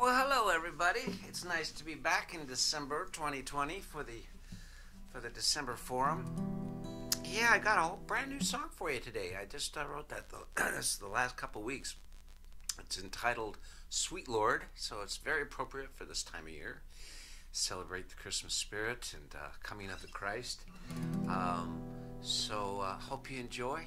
Well, hello everybody. It's nice to be back in December 2020 for the for the December forum. Yeah, I got a whole brand new song for you today. I just uh, wrote that the, this the last couple weeks. It's entitled "Sweet Lord," so it's very appropriate for this time of year. Celebrate the Christmas spirit and uh, coming of the Christ. Um, so, uh, hope you enjoy.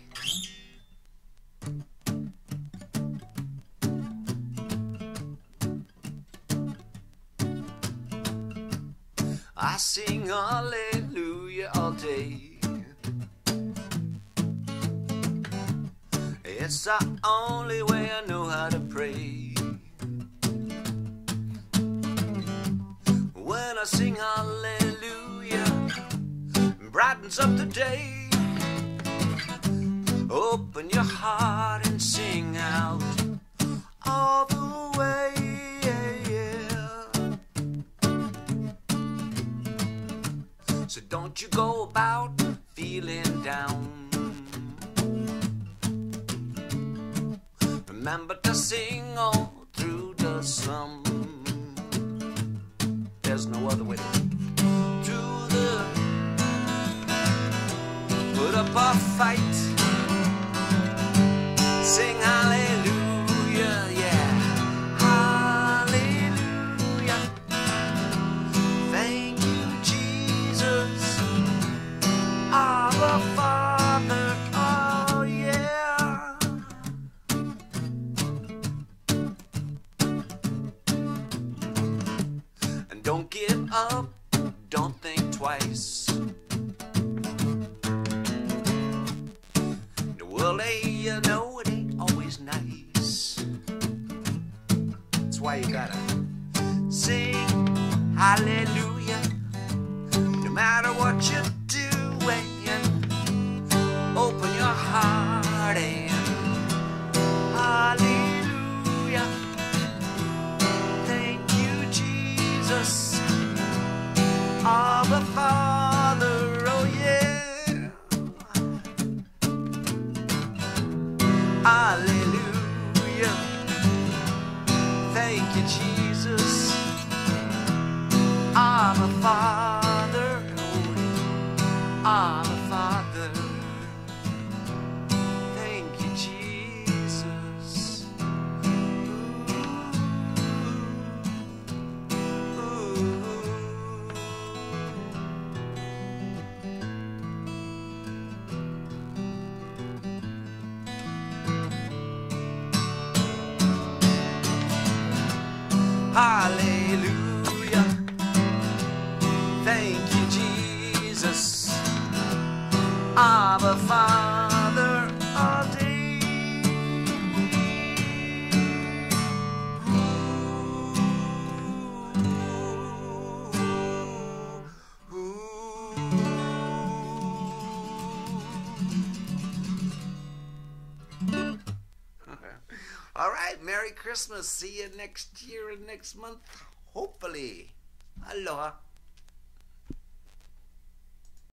I sing hallelujah all day. It's the only way I know how to pray. When I sing hallelujah, brightens up the day. Open your heart So don't you go about feeling down. Remember to sing all through the sum. There's no other way to do the put up a fight. Don't give up, don't think twice. Well, hey, you know it ain't always nice. That's why you gotta sing hallelujah. Father, oh yeah. Hallelujah. Thank you, Jesus. Our Father, our Father. Hallelujah. Right, Merry Christmas. See you next year and next month, hopefully. Aloha.